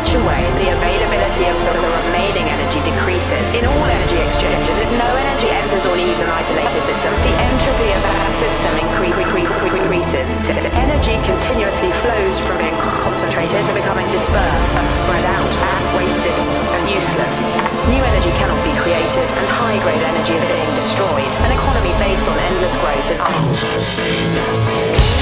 much away, the availability of the remaining energy decreases. In all energy exchanges, if no energy enters or leaves an isolated system, the entropy of that system increases. Energy continuously flows from being concentrated to becoming dispersed, spread out, and wasted, and useless. New energy cannot be created, and high-grade energy is being destroyed. An economy based on endless growth is unsustainable.